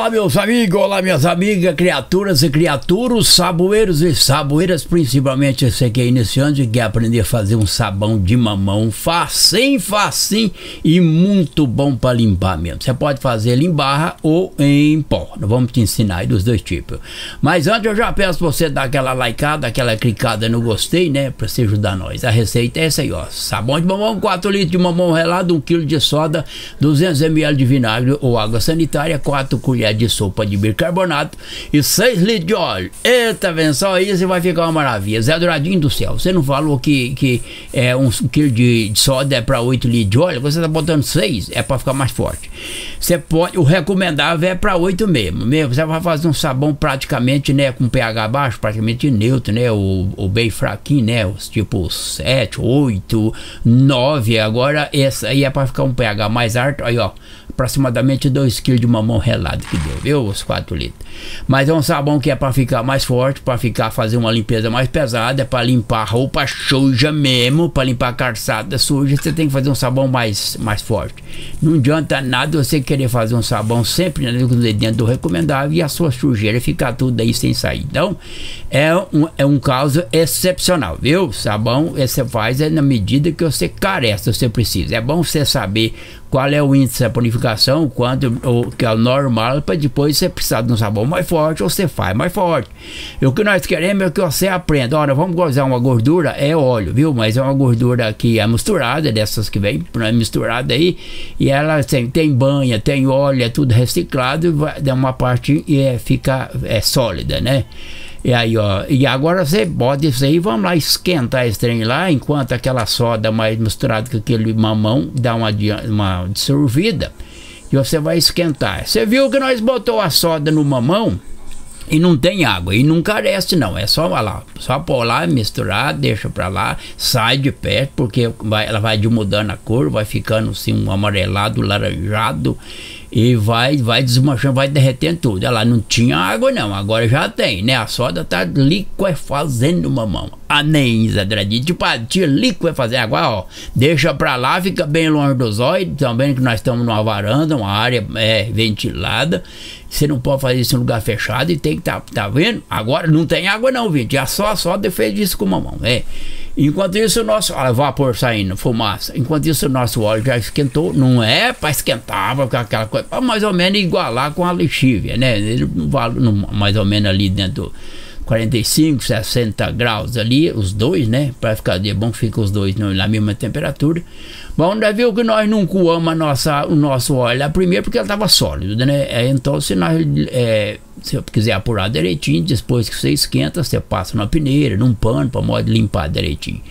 Olá, meus amigos, olá, minhas amigas, criaturas e criaturas, saboeiros e saboeiras, principalmente você que é iniciante e quer aprender a fazer um sabão de mamão facinho, facinho e muito bom para limpar mesmo. Você pode fazer ele em barra ou em pó. Vamos te ensinar aí dos dois tipos. Mas antes eu já peço você dar aquela likeada, aquela clicada no gostei, né, para você ajudar nós. A receita é essa aí, ó. Sabão de mamão, 4 litros de mamão relado, 1 kg de soda, 200 ml de vinagre ou água sanitária, 4 de sopa de bicarbonato e 6 litros de óleo. Eita, vem só isso vai ficar uma maravilha. Zé Douradinho do céu, você não falou que, que é um quilo de, soda é para 8 litros de óleo? Você tá botando 6, é para ficar mais forte. Você pode, o recomendável é para 8 mesmo, mesmo. Você vai fazer um sabão praticamente, né, com pH baixo, praticamente neutro, né, o, o bem fraquinho, né, os tipo 7, 8, 9. Agora essa aí é para ficar um pH mais alto, aí ó, aproximadamente 2 kg de mamão relado que viu? Os 4 litros. Mas é um sabão que é para ficar mais forte, para ficar fazer uma limpeza mais pesada, é para limpar roupa suja mesmo, para limpar calçada suja, você tem que fazer um sabão mais, mais forte. Não adianta nada você querer fazer um sabão sempre né, dentro do recomendável e a sua sujeira ficar tudo aí sem sair. Então, é um, é um caso excepcional, viu? Sabão você faz é na medida que você carece, você precisa. É bom você saber qual é o índice da panificação, quanto o que é o normal, para depois você precisar de um sabão mais forte ou você faz mais forte. E o que nós queremos é que você aprenda. Olha, vamos gozar uma gordura, é óleo, viu? Mas é uma gordura que é misturada, dessas que vem né, misturada aí, e ela tem, tem banha, tem óleo, é tudo reciclado, vai dar uma parte e é, fica é, sólida, né? E aí, ó, e agora você pode isso aí, vamos lá esquentar esse trem lá, enquanto aquela soda mais misturada com aquele mamão dá uma, uma dissolvida, e você vai esquentar. Você viu que nós botou a soda no mamão e não tem água, e não carece não, é só lá, só pôr lá, misturar, deixa pra lá, sai de perto, porque vai, ela vai mudando a cor, vai ficando assim um amarelado, laranjado, e vai vai desmanchando, vai derretendo tudo. Ela não tinha água não, agora já tem, né? A soda tá liquefazendo mamão. A nem Zadradinho, tipo, a tia liquefazer água, ó. Deixa pra lá, fica bem longe dos olhos, também que nós estamos numa varanda, uma área é, ventilada. Você não pode fazer isso em lugar fechado e tem que tá, tá vendo? Agora não tem água não, gente. É só a soda fez isso com mamão, é. Enquanto isso, o nosso olha, vapor saindo, fumaça. Enquanto isso, o nosso óleo já esquentou. Não é para esquentar, para aquela coisa, para mais ou menos igualar com a lexívia, né? Ele vale mais ou menos ali dentro 45, 60 graus ali, os dois, né? Para ficar de bom, fica os dois na mesma temperatura. Bom, já viu que nós não coamos nossa, o nosso óleo primeiro porque ele estava sólido, né? É, então, se nós é, se quiser apurar direitinho, depois que você esquenta, você passa na peneira, num pano, para modo limpar direitinho.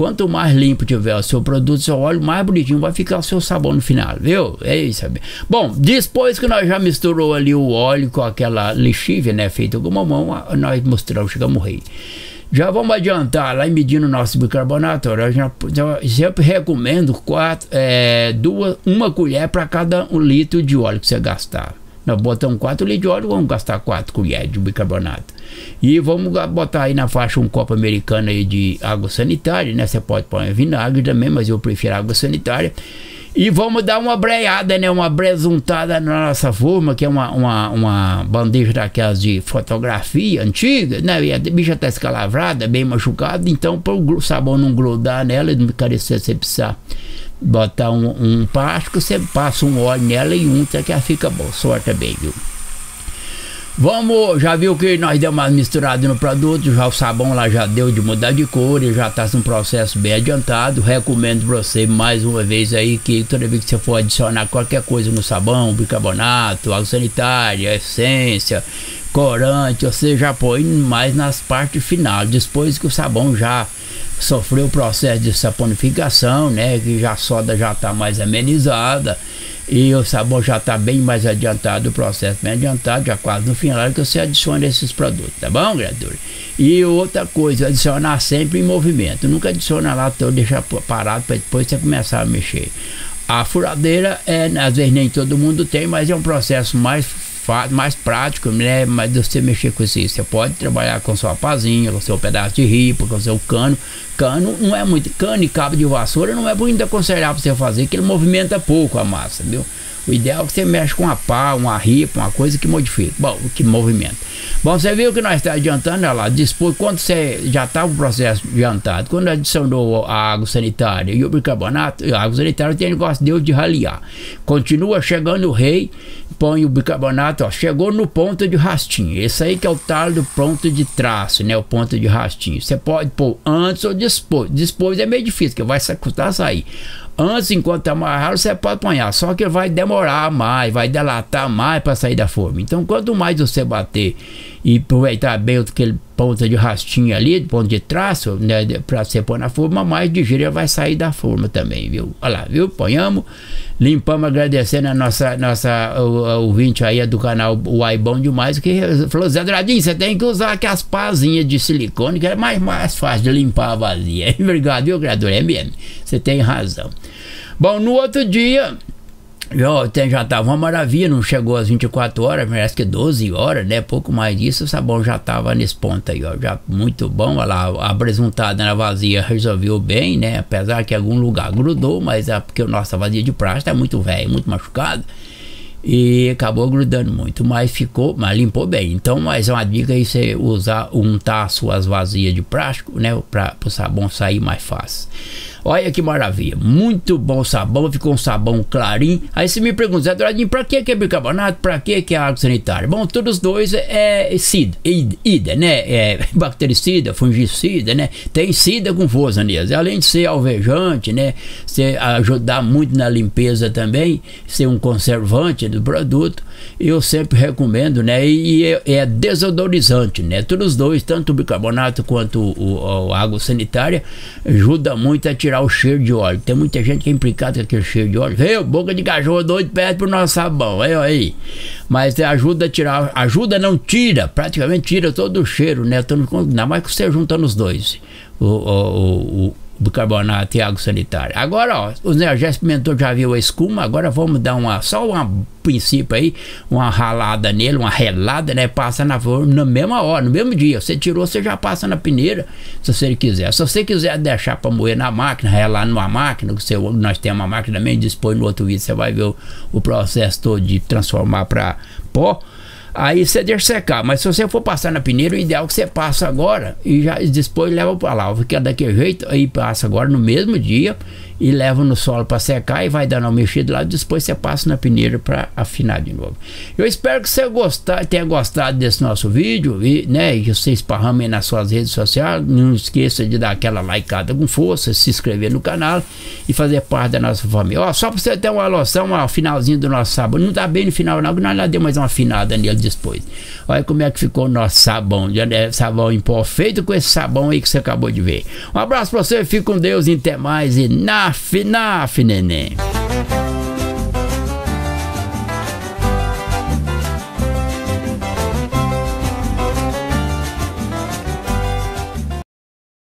Quanto mais limpo tiver o seu produto, seu óleo, mais bonitinho vai ficar o seu sabão no final, viu? É isso. Bom, depois que nós já misturou ali o óleo com aquela lexívia, né, feita com mamão, nós misturamos, chegamos rei. Já vamos adiantar lá e medindo o nosso bicarbonato. Eu já, sempre recomendo quatro, é, duas, uma colher para cada um litro de óleo que você gastar. Nós botamos 4 litros de óleo, vamos gastar 4 colheres de bicarbonato. E vamos botar aí na faixa um copo americano aí de água sanitária, né? Você pode pôr vinagre também, mas eu prefiro água sanitária. E vamos dar uma breada, né? Uma bresuntada na nossa forma, que é uma, uma, uma bandeja daquelas de fotografia antiga, né? E a bicha tá escalavrada, bem machucada, então para o sabão não grudar nela e não carecer, você precisa botar um, um plástico, você passa um óleo nela e unta que ela fica boa, sorte bem, viu? Vamos, já viu que nós demos uma misturada no produto, já o sabão lá já deu de mudar de cor, e já está um processo bem adiantado. Recomendo para você mais uma vez aí que toda vez que você for adicionar qualquer coisa no sabão, bicarbonato, água sanitária, essência, corante, você já põe mais nas partes final, depois que o sabão já sofreu o processo de saponificação, né, que já a soda já está mais amenizada e o sabor já está bem mais adiantado, o processo bem adiantado, já quase no final que você adiciona esses produtos, tá bom, criatura? E outra coisa, adicionar sempre em movimento, nunca adiciona lá todo, deixar parado para depois você começar a mexer. A furadeira, é, às vezes nem todo mundo tem, mas é um processo mais mais prático, né? Mas você mexer com isso, você pode trabalhar com sua pazinha, com seu pedaço de ripa, com seu cano. Cano não é muito. Cano e cabo de vassoura não é muito aconselhável para você fazer, que ele movimenta pouco a massa, viu? O ideal é que você mexe com a pá, uma ripa, uma coisa que modifica, bom, que movimenta. Bom, você viu que nós estamos adiantando, olha lá, dispor, quando você já estava o processo adiantado, quando adicionou a água sanitária e o bicarbonato, a água sanitária tem negócio de de raliar. Continua chegando o rei, põe o bicarbonato, ó, chegou no ponto de rastinho. Esse aí que é o tal do ponto de traço, né? O ponto de rastinho. Você pode pôr antes ou depois. Depois é meio difícil, que vai custar sair. Antes, enquanto tá amarrado, você pode apanhar, só que vai demorar mais, vai delatar mais para sair da forma. Então, quanto mais você bater e aproveitar bem aquele ponta de rastinho ali, ponto de traço, né, para você pôr na forma, mais de gíria vai sair da forma também, viu? Olha lá, viu? Ponhamos, limpamos, agradecendo a nossa, nossa ouvinte aí do canal Uai Bom Demais, que falou, Zé Dradinho, você tem que usar aquelas pazinhas de silicone, que é mais, mais fácil de limpar a vazia. Obrigado, viu, criador? É mesmo, você tem razão. Bom, no outro dia, já, já tava uma maravilha, não chegou às 24 horas, parece que 12 horas, né? Pouco mais disso, o sabão já tava nesse ponto aí, ó. Já muito bom, olha lá, a presuntada na vazia resolveu bem, né? Apesar que algum lugar grudou, mas é porque a nossa vazia de plástico é muito velha, muito machucada. E acabou grudando muito, mas ficou, mas limpou bem. Então, mais uma dica aí você usar, untar suas vazias de plástico, né? Para o sabão sair mais fácil. Olha que maravilha, muito bom sabão, ficou um sabão clarinho. Aí você me pergunta, Zé Douradinho, pra que é bicarbonato? Pra que é água sanitária? Bom, todos dois é, é sida, ida, né? É bactericida, fungicida, né? Tem sida com força neles. Além de ser alvejante, né? Ser, ajudar muito na limpeza também, ser um conservante do produto, eu sempre recomendo, né? E, é, é, desodorizante, né? Todos os dois, tanto o bicarbonato quanto o, a água sanitária, ajuda muito a tirar o cheiro de óleo. Tem muita gente que é implicada com aquele cheiro de óleo. Veio, boca de cachorro doido perto pro nosso sabão. Aí, aí. Mas ajuda a tirar, ajuda não tira, praticamente tira todo o cheiro, né? Ainda mais que você juntando os dois. o, o, o bicarbonato e água sanitária. Agora, ó, o Zé já experimentou, já viu a escuma, agora vamos dar uma, só um princípio aí, uma ralada nele, uma relada, né? Passa na na mesma hora, no mesmo dia. Você tirou, você já passa na peneira, se você quiser. Se você quiser deixar para moer na máquina, relar numa máquina, que você, nós temos uma máquina também, dispõe no outro vídeo, você vai ver o, o processo todo de transformar para pó. Aí você deixa secar, mas se você for passar na peneira, o ideal é que você passa agora e já depois leva para lá. Fica daquele jeito, aí passa agora no mesmo dia e leva no solo para secar e vai dando uma mexida lá, depois você passa na peneira para afinar de novo. Eu espero que você gostar, tenha gostado desse nosso vídeo e, né, que você esparrame nas suas redes sociais. Não esqueça de dar aquela likeada com força, se inscrever no canal e fazer parte da nossa família. Ó, só para você ter uma noção, ó, finalzinho do nosso sábado. Não tá bem no final, não, que nós já demos mais uma afinada nele depois. Olha como é que ficou o nosso sabão, sabão em pó feito com esse sabão aí que você acabou de ver. Um abraço para você, fique com Deus e até mais e na FNAF, neném.